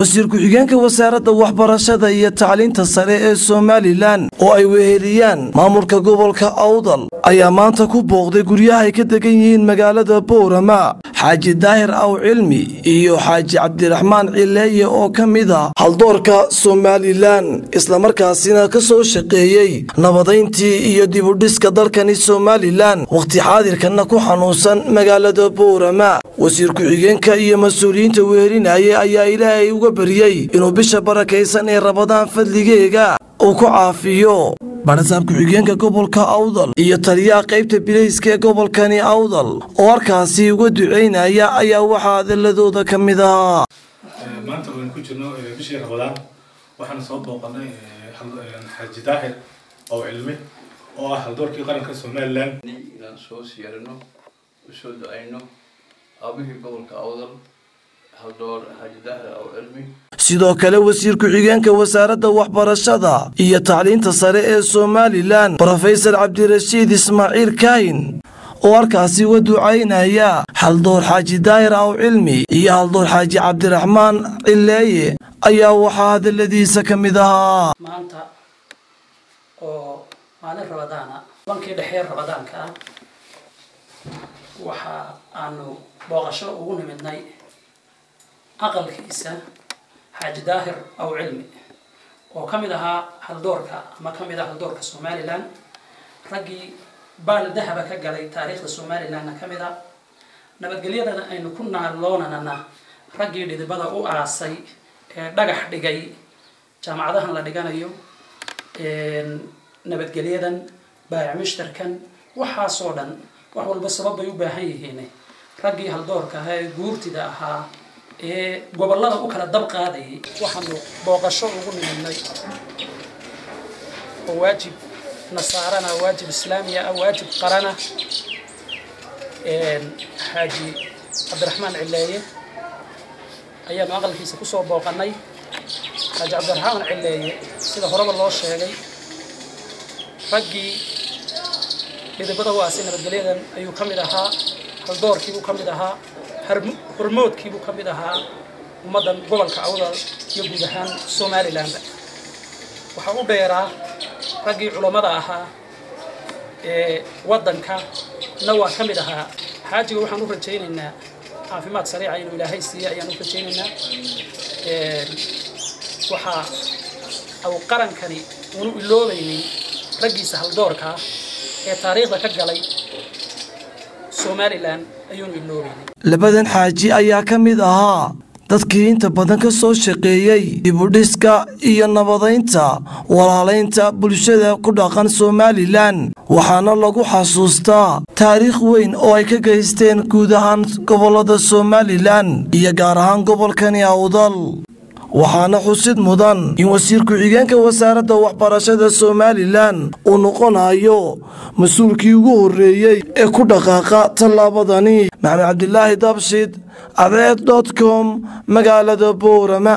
wasiir ku-xigeenka wasaaradda waxbarashada iyo tacliinta sare ee somalilan oo ay weheliyaan maamulka gobolka awdal ayaa maanta ku booqday guryaha ay ka degan yihiin magaalada boorama. Xaaji daahir aw cilmi iyo xaaji cabdiraxmaan cileeye oo ka mid a haldoorka somalilan islamarkaasina ka soo shaqeeyey nabadayntii iyo dibudhiska dalkani somalilan wakhti xaadirkana ku xanuunsan magaalada boorama. Wasiir ku-xigeenka iyo mas'uuliyiinta wehelinaya ayaa ilaahay uga baryey inuu bisha barakaysan ee rabadaan fadligeega uu ku caafiyo barasaab ku-xigeenka gobolka awdal iyo taliyaha qaybta bilayska ee gobolkani awdal oo halkaasi uga duceynaya ayaa waxaa hadaladooda ka mid ahaa maanta waynu ku jirno bishii rabadaan waxaana soo booqanay xaaji daahir oo cilmi oo ah haldoorkii qaranka somalilan. Inaan soo siyaarino u soo ducayno aabihii gobolka awdal haldoor xaaji daahir oo cilmi sidoo kale wasiir ku-xigeenka wasaaradda waxbarashada iyo tacliinta sare ee somalilan brofesor cabdirashiid ismaaciil kaahin oo halkaasi uga ducaynaya haldoor xaaji daahir aw cilmi iyo haldoor xaaji cabdiraxmaan cileeye. Ayaa waxaa hadaladiisa ka mid ahaa. Maanta oo maalin rabadaana bankii dhexeer rabadaanka ah waxa aanu booqasho ugu nimidnay aqalkiisa xaaji daahir aw cilmi. Oo ka mid ahaa haldoorka ama ka mid ah haldoorka somalilan raggii baal dahaba ka galay taariikhda somalilanna ka mid a. Nabadgelyadana aynu ku naaloonanana raggii dhidibada u aasay ee dhagax dhigay jaamacadahan la dhiganayo nabadgelyadan baayac mushtarkan waxaasoo dhan wax walba sabab bay u baahan yihiin. Raggii haldoorka ahaa ee guurtida ahaa ee gobollada u kala dab qaadayay waxaanu booqasho ugu nimidnay oo waajib nasaarana waajib islaamiya ah waajib qarana. Xaaji cabdiraxmaan cileeye ayaanu aqalkiisa ku soo booqanay xaaji cabdiraxmaan cileeye sida horeba loo sheegay raggii dhidibada u aasay nabadgelyadan ayuu ka mid ahaa haldoorkiibuu ka mid ahaa hormoodkiibuu ka mid ahaa ummaddan gobolka awdal iyo guud ahaan somalilanba waxaa u dheeraa raggii culammada ahaa ee waddanka. Na waa ka mid ahaa. Xaajiga waxaan u rajaynaynaa caafimaad sariica inuu ilaahay siiya ayaan u rajaynaynaa. Waxaa au qarankani unu iloobaynin raggiisa haldoorka ah ee taariikhda ka galay labadan xaaji ayaa ka mid ahaa. Dadkii inta badan ka soo shaqeeyey dibudhiska iyo nabadaynta walaalaynta bulshada ku dhaqan somalilan waxaana lagu xasuustaa taariikh weyn oo ay ka geysteen guud ahaan gobollada somalilan iyo gaar ahaan gobolkani awdal waxaana xusid mudan in wasiir ku-xigeenka wasaaradda waxbarashada somalilan uu noqonayo mas'uulkii ugu horreeyey ee ku dhaqaaqa tallaabadani. Maxamed cabdilaahi dabshid adeed dot com magaalada boorama